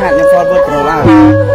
让国家更强大。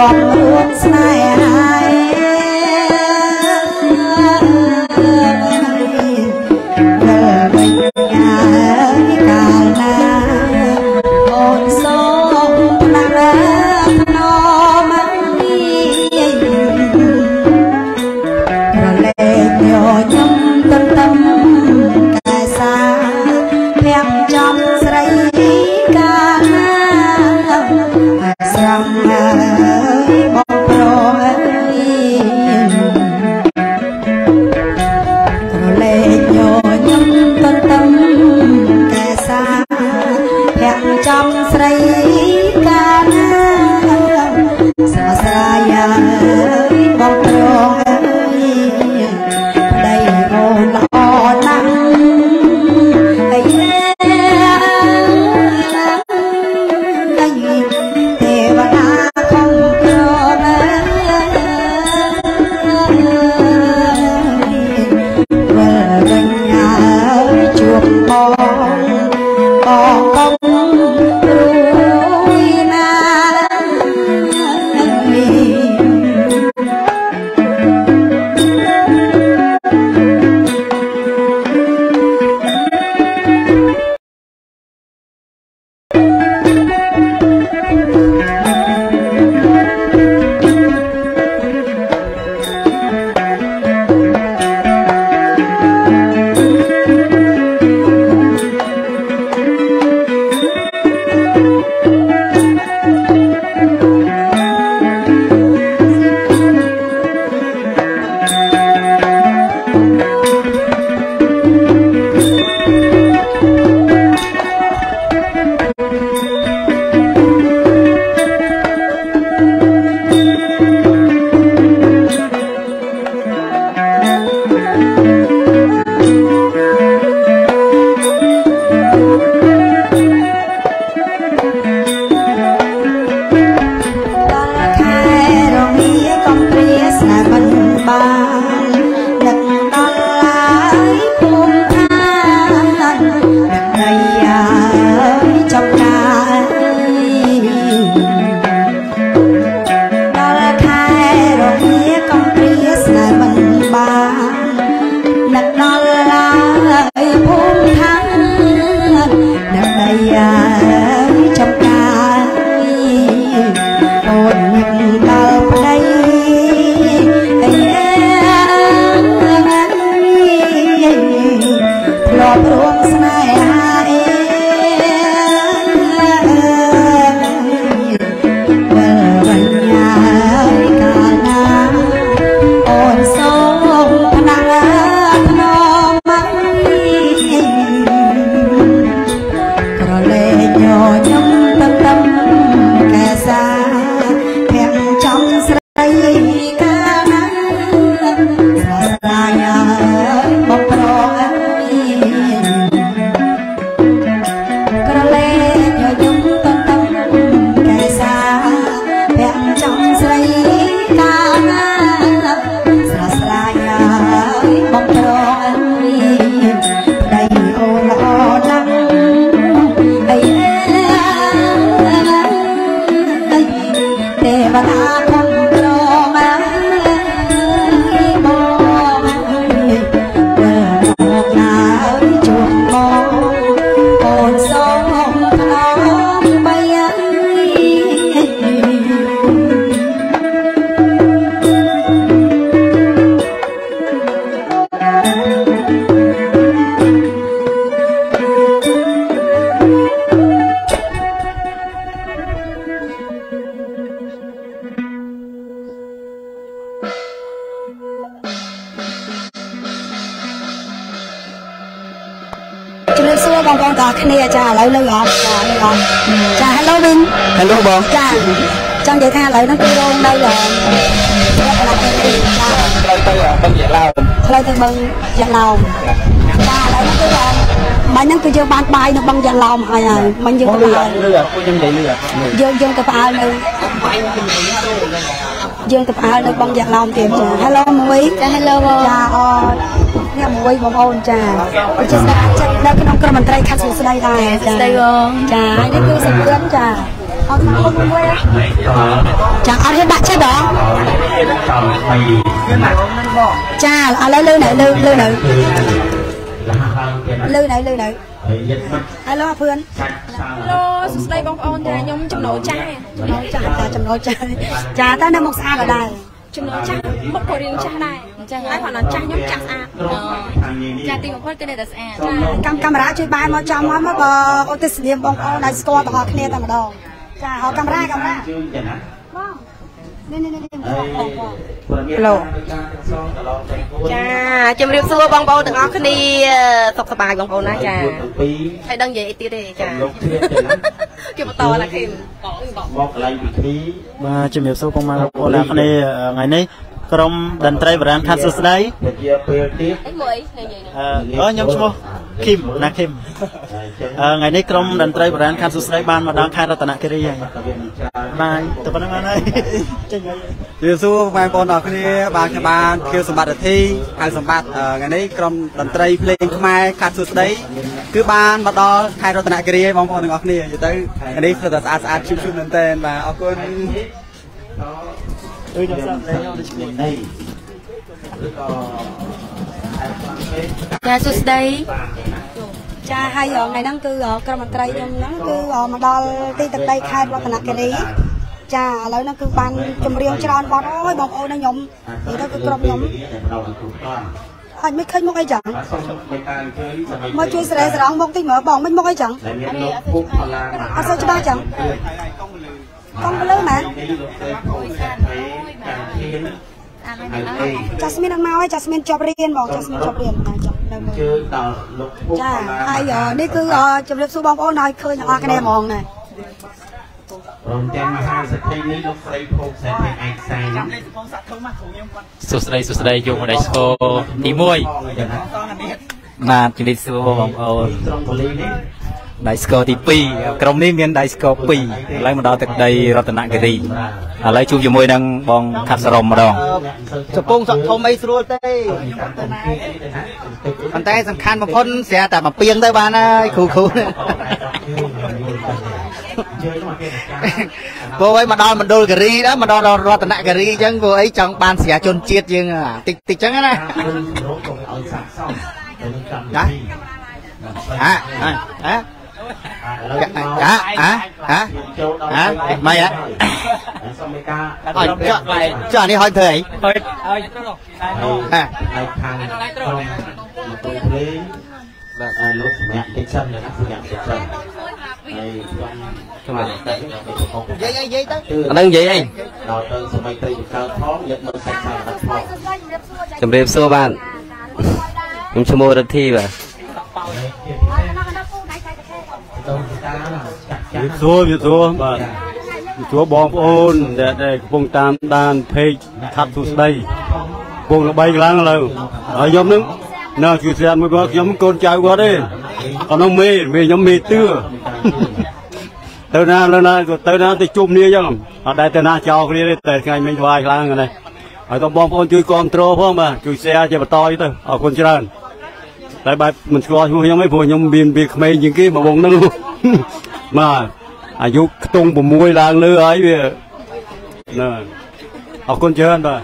លាប់ខ្លួនស្នេហា ទេ ឥឡូវលើអត់ចាលើអត់ចា Hello វិញ Hello បងចាចង់និយាយថាឥឡូវហ្នឹងគឺរងនៅអឺរកកន្លែងទីចាផ្លូវទៅបឹងយ៉ាឡោមផ្លូវទៅបឹងយ៉ាឡោមចាឥឡូវហ្នឹងគឺអឺបាញ់ហ្នឹងគឺយើងបានបាយនៅបឹងយ៉ាឡោមហើយហើយមិញយើងបងទៅលឺផ្អើលលឺពួកខ្ញុំនិយាយលឺយើងយើងទៅផ្អើលនៅយើងទៅផ្អើលនៅបឹងយ៉ាឡោមទៀតចា Hello មួយចា Hello បងចាអ នេះមួយបងប្អូនចាគឺជាស្ដេចចិត្តនៅក្នុងក្រុមមន្ត្រីខាត់សួស្ដីដែរចាស្ដីបងចាហើយនេះគឺសង្គ្រាមចាអត់មកគុំមួយចាអត់ហ៊ានដាក់ចិត្តហ៎ចាឥឡូវលើនៅលើលើនៅលើនៅលើនៅ Hello អភឿនឡូសួស្តីបងប្អូនចាខ្ញុំចំណូលចាស់ចំណូលចាស់ចាចំណូលចាស់ចាតែនៅមុខស្អាតក៏ដែរចំណូលចាស់មុខក៏រៀងចាស់ដែរ ចាហើយគាត់ដល់ចាស់ខ្ញុំចាស់ស្អាតចាទីបំផុតគឺនៅតែស្អាតចាកាំកាមេរ៉ាជួយបែរមកចំមកមកបើអូទស្សនាបងប្អូនដែលស្គាល់ទាំងអស់គ្នាតែម្ដងចាហៅកាមេរ៉ាកាមេរ៉ាបងនេះនេះនេះនេះបងបង Hello ចាជំរាបសួរបងប្អូនទាំងអស់គ្នាសុខសប្បាយបងប្អូនណាចាហើយដឹងនិយាយអីទៀតទេចាលោកជ្រាបទៅណាគេបន្តឡាគេមកកន្លែងពិធីបាទជំរាបសួរបងប្អូនអ្នកគ្នាថ្ងៃនេះ ក្រុមតន្ត្រីបារាំងខាត់សួស្ដីវិជាពេលទៀតអីមួយនិយាយអឺអឺខ្ញុំឈ្មោះឃីមណាឃីមអឺថ្ងៃនេះក្រុមតន្ត្រីបារាំងខាត់សួស្ដីបានមកដល់ខេត្តរតនគិរីហើយបាទទៅប៉ុណ្្នឹងបានហើយចេញហើយជំរាបសួរបងប្អូនអរគ្នាបាទខ្ញុំបានខៀវសម្បត្តិរទ្ធីហៅសម្បត្តិអឺថ្ងៃនេះក្រុមតន្ត្រីភ្លេងខ្មែរខាត់សួស្ដីគឺបានមកដល់ខេត្តរតនគិរីហើយបងប្អូនទាំងអស់គ្នានិយាយទៅថ្ងៃនេះគឺតែស្អាតស្អាតឈឹមឈឹមមែនតើបាទអរគុណ អឺខ្ញុំសាប់លេងយកដូចគ្នាចាសួស្តីចាហើយថ្ងៃហ្នឹងគឺក្រុមមន្ត្រីខ្ញុំហ្នឹងគឺមកដល់ទីទឹកដីខេត្តរតនគិរីចាឥឡូវហ្នឹងគឺបានចម្រៀងច្រើនបទអូយបងប្អូនខ្ញុំនិយាយទៅគឺក្រុមខ្ញុំអត់មិនឃើញមុខអីចឹងសូមមេត្តាអញ្ជើញសម័យមកជួយស្រែស្រង់មុខតិចមើលបងមិនមុខអីចឹងដែលមានលោកពុកផល្លាអត់សូវច្បាស់ចឹងកង់ទៅលើមែននេះលោកស្រីភូមិសាស្ត្រកានធានហើយអីចាស់ស្មាននឹងមកហើយចាស់ស្មានជាប់រៀនបងចាស់ស្មានជាប់រៀនណាចង់នៅអមើញ្ជើលញដល់លោកពុកចាផល្លាហើយនេះគឺជំរាបសួរបងប្អូនឲ្យឃើញទាំងអស់គ្នាហ្មងណាព្រមទាំងមហាសេដ្ឋីនេះលោកស្រីភូមិសេដ្ឋីឯកសាយសួស្តីសួស្តីយកម្ដេចស្គរទី1បាទជំរាបសួរបងប្អូនត្រង់ប៉ូលីនេះ ដៃស្គរទី2ក្រុមនេះមានដៃស្គរ2ឥឡូវមកដល់ទឹកដីរតនគិរីឥឡូវជួបជាមួយនឹងបងខាត់សរមម្ដងសពងសក់ធំអីស្រួលទេប៉ុន្តែសំខាន់បំផុតស្រាប់តែមកពីងទៅបានហើយគ្រូគ្រូពួកឯងមកដល់មណ្ឌលគិរីដល់មកដល់រតនគិរីអញ្ចឹងពួកឯងចង់បានស្រាជនជាតិយើងតិចតិចអញ្ចឹងណាណាហ៎ហ៎ ចាហ៎ហ៎ហ៎ម៉េចហ៎សុំមេការអត់ចាក់ចានេះហើយធ្វើអីហើយហើយខាងក្នុងភ្លេងបាទលោកសម្រាប់តិចសិនណាសម្រាប់តិចសិនហើយខ្ញុំខ្ញុំតែខ្ញុំនិយាយនិយាយទៅអានឹងនិយាយអីដល់ទៅសម័យត្រីចកើផងយកមើលសាច់សាច់ផងជំរាបសួរបាទខ្ញុំឈ្មោះរិទ្ធីបាទ សួរវាសួរបាទ ជួបបងប្អូនដែលដែលកំពុងតាមដានเพจខាត់សុស្ដីកំពុងល្បីខ្លាំងលើហើយខ្ញុំនឹងនៅជួយស្រាតមួយគាត់ខ្ញុំកូនចៅគាត់ទេគាត់នោះមេមេខ្ញុំមេទឿទៅណាទៅណាទៅណាទៅជុំគ្នាអញ្ចឹងអត់ដែលទៅណាចោលគ្នាទេតែថ្ងៃមិញថ្វាយខ្លាំងហ្នឹងហើយતોបងប្អូនជួយគ្រប់គ្រងផងបាទជួយ share ជាបន្តទៅអរគុណច្រើនតែបែបមិនស្គាល់ឈ្មោះខ្ញុំទេព្រោះខ្ញុំមានវាក្មេងជាងគេមកវងហ្នឹងបាទ អាយុខ្ទង់6ឡើងលើហើយវាណាអរគុណច្រើនបាទ